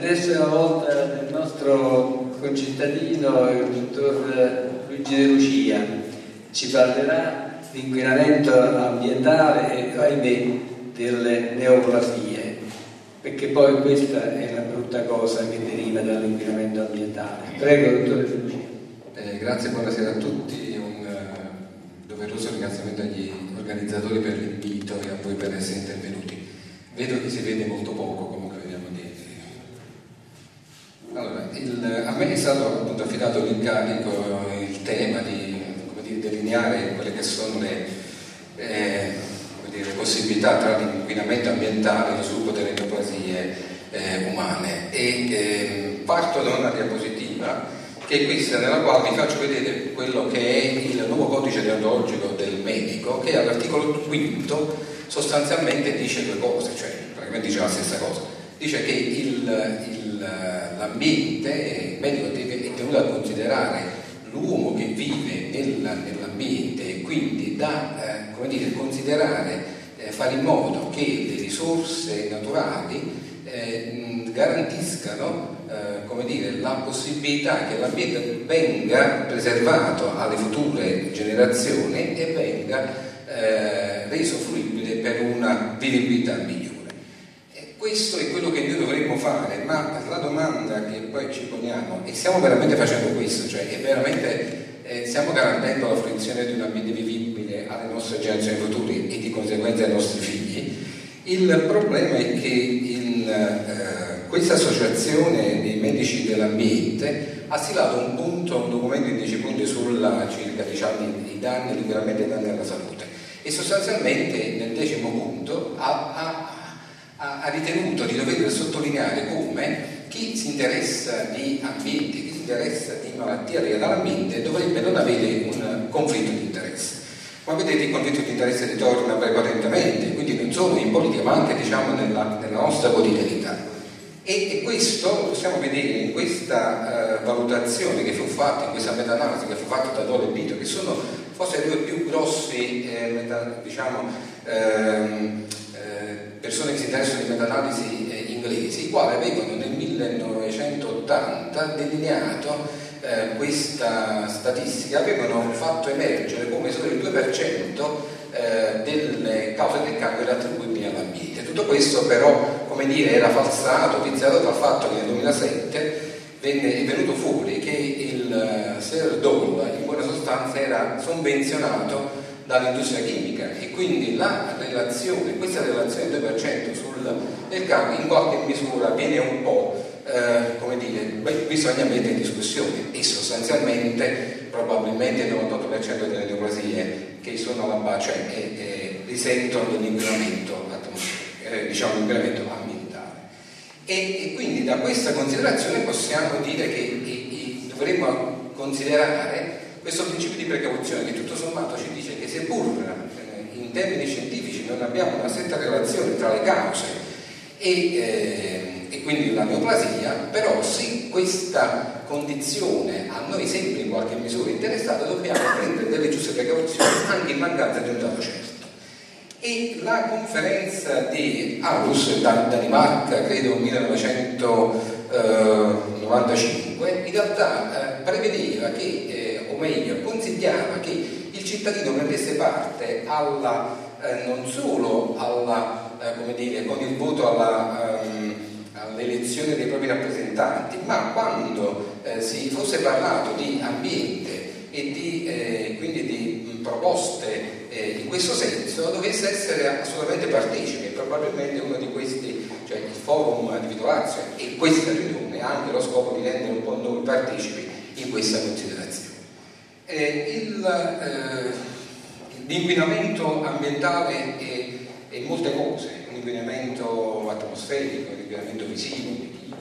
Adesso è la volta del nostro concittadino, il dottor Luigi De Lucia, ci parlerà di inquinamento ambientale e, ahimè, delle neoplasie, perché poi questa è la brutta cosa che deriva dall'inquinamento ambientale. Prego, dottore De Lucia. Eh, grazie, buonasera a tutti, un uh, doveroso ringraziamento agli organizzatori per l'invito e a voi per essere intervenuti. Vedo che si vede molto poco. Allora, il, a me è stato appunto affidato l'incarico, il tema di dire, delineare quelle che sono le, eh, dire, possibilità tra l'inquinamento ambientale e lo sviluppo delle neoplasie eh, umane e eh, parto da una diapositiva che è questa nella quale vi faccio vedere quello che è il nuovo codice deontologico del medico che all'articolo quinto sostanzialmente dice due cose, cioè praticamente dice la stessa cosa. Dice che il, il, l'ambiente, il medico deve, è tenuto a considerare l'uomo che vive nella, nell'ambiente e quindi da eh, dire, considerare, eh, fare in modo che le risorse naturali eh, garantiscano eh, dire, la possibilità che l'ambiente venga preservato alle future generazioni e venga eh, reso fruibile per una vivibilità migliore. Questo è quello che noi dovremmo fare, ma la domanda che poi ci poniamo, e stiamo veramente facendo questo, cioè veramente eh, stiamo garantendo la fruizione di un ambiente vivibile alle nostre generazioni future e di conseguenza ai nostri figli, il problema è che eh, questa associazione dei medici dell'ambiente ha stilato un punto, un documento in 10 punti sulla circa diciamo, i danni, i danni alla salute. E sostanzialmente nel decimo punto ha, ha, ha ritenuto di dover sottolineare come chi si interessa di ambiente, chi si interessa di malattia legata all'ambiente dovrebbe non avere un conflitto di interesse. Ma vedete il conflitto di interesse ritorna prepotentemente, quindi non solo in politica ma anche diciamo, nella, nella nostra quotidianità. E, e, questo possiamo vedere in questa uh, valutazione che fu fatta, in questa meta-analisi che fu fatta da Dole e Bito, che sono forse i due più grossi eh, meta, diciamo, ehm, eh, persone che si interessano di meta-analisi eh, inglesi, i quali avevano nel 1980 delineato eh, questa statistica, avevano fatto emergere come solo il 2% eh, delle cause del cancro era attribuibili all'ambiente. Tutto questo però, come dire, era falsato, viziato dal fatto che nel 2007 venne, è venuto fuori che il uh, Serdol in buona sostanza era sovvenzionato dall'industria chimica. E quindi la relazione, questa relazione 2% sul mercato in qualche misura viene un po' eh, come dire, bisogna mettere in discussione. E sostanzialmente probabilmente il 98% delle neoplasie che sono alla base cioè, eh, eh, risentono dell'inquinamento eh, diciamo l'inquinamento ambientale. E, e, quindi da questa considerazione possiamo dire che dovremmo considerare questo principio di precauzione che tutto sommato ci dice che seppur eh, in termini scientifici non abbiamo una stretta relazione tra le cause e, eh, e quindi la neoplasia, però se questa condizione a noi sembra in qualche misura interessata dobbiamo prendere delle giuste precauzioni anche in mancanza di un dato certo. E la conferenza di Aarhus, da Danimarca, credo 1995, in realtà eh, prevedeva che eh, meglio consigliava che il cittadino prendesse parte alla, eh, non solo alla, eh, dire, con il voto alla, um, all'elezione dei propri rappresentanti, ma quando eh, si fosse parlato di ambiente e di, eh, quindi di proposte eh, in questo senso dovesse essere assolutamente partecipe, probabilmente uno di questi, cioè il forum di Vitorazio e questa riunione ha anche lo scopo di rendere un po' noi partecipi in questa considerazione. Eh, il, eh, l'inquinamento ambientale è, è, molte cose, un inquinamento atmosferico, un inquinamento visivo, uditivo,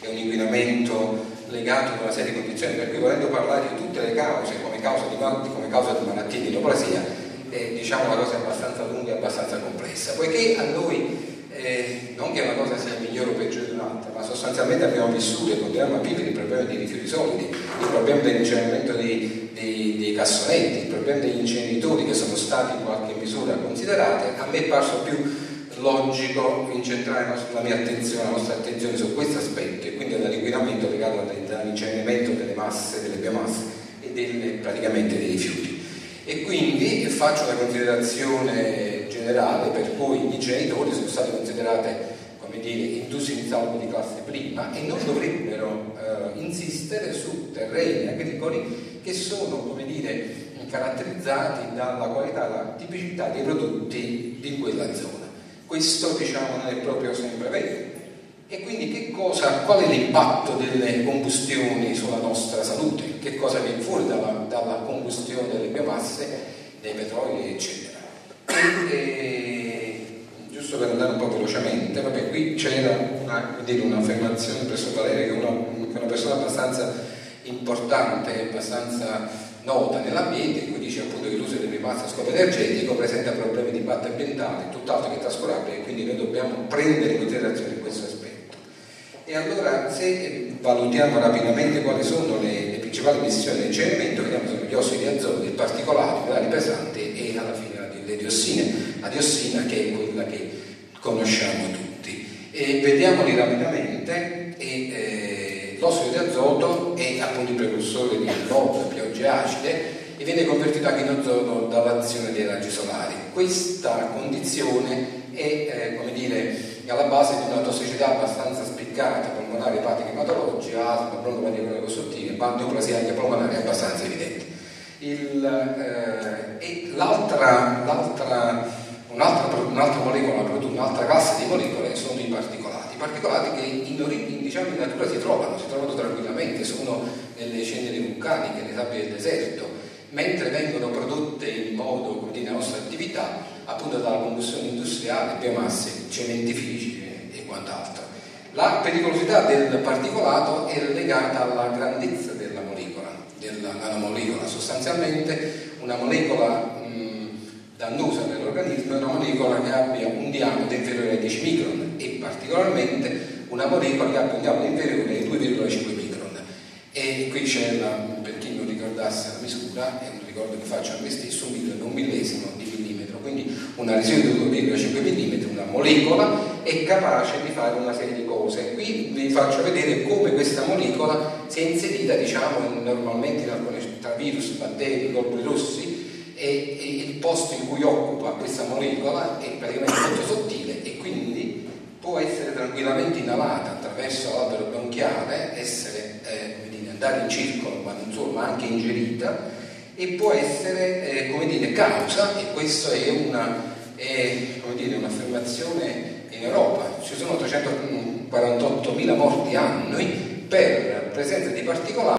è un inquinamento legato a una serie di condizioni, per cui volendo parlare di tutte le cause come causa di, come causa di malattie di neoplasia, eh, diciamo una cosa abbastanza lunga e abbastanza complessa, poiché a noi eh, non che una cosa sia migliore o peggiore di un'altra, ma sostanzialmente abbiamo vissuto e continuiamo a vivere il problema dei rifiuti solidi, il problema dell'incenerimento dei, dei, dei, cassonetti, il problema degli inceneritori che sono stati in qualche misura considerati, a me è parso più logico incentrare la mia attenzione, la nostra attenzione su questo aspetto e quindi all'inquinamento legato all'incenerimento delle masse, delle biomasse e delle, praticamente dei rifiuti. E quindi faccio una considerazione generale per cui i genitori sono state considerate come dire, industrie in salvo di classe prima e non dovrebbero eh, insistere su terreni agricoli che sono come dire, caratterizzati dalla qualità dalla tipicità dei prodotti di quella zona. Questo diciamo non è proprio sempre vero. E quindi cosa, qual è l'impatto delle combustioni sulla nostra salute? Che cosa viene fuori dalla, dalla combustione delle biomasse, dei petroli, eccetera? E, giusto per andare un po' velocemente, vabbè, qui c'era una, un'affermazione presso Valerio che è una, una persona abbastanza importante, abbastanza nota nell'ambiente in cui dice appunto che l'uso delle biomasse a scopo energetico presenta problemi di impatto ambientale tutt'altro che trascurabili e quindi noi dobbiamo prendere in considerazione questo aspetto. E allora se valutiamo rapidamente quali sono le, le principali emissioni del cemento, vediamo sono gli ossidi di azoto, il particolare, i minerali pesanti e alla fine le diossine, la diossina che è quella che conosciamo tutti. E vediamoli rapidamente e, eh, l'ossido di azoto è appunto il precursore di note, piogge acide e viene convertito anche in ozono dall'azione dei raggi solari. Questa condizione è, eh, come dire, alla base di una tossicità abbastanza spiccata, polmonare, epatica, ematologica, asma, broncopatia sottile, neoplasia anche polmonare abbastanza evidente. Eh, l'altra, un'altra, molecola, un'altra classe di molecole sono i particolari particolari che in, in, diciamo, in natura si trovano, si trovano tranquillamente, sono nelle ceneri vulcaniche, nelle sabbie del deserto, mentre vengono prodotte in modo, dire, nella nostra attività, appunto dalla combustione industriale, biomasse, cementifici e quant'altro. La pericolosità del particolato è legata alla grandezza della molecola, della nanomolecola. Sostanzialmente una molecola dannosa nell'organismo è una molecola che abbia un diametro inferiore ai 10 micron e particolarmente una molecola che abbia un diametro inferiore ai 2,5 micron. E qui c'è, per chi non ricordasse la misura, è un ricordo che faccio a me stesso, un micron un millesimo di millimetro, quindi una lesione di 2,5 mm, una molecola è capace di fare una serie di cose. Qui vi faccio vedere come questa molecola si è inserita, diciamo, normalmente in alcune, tra virus, batteri, globuli rossi, e, e il posto in cui occupa questa molecola è praticamente molto sottile e quindi può essere tranquillamente inalata attraverso l'albero bronchiale, essere, eh, dire, andare in circolo, ma non solo, ma anche ingerita e può essere, eh, come dire, causa, e questa è, una, è dire, un'affermazione in Europa, ci sono 348.000 morti annui per presenza di particolari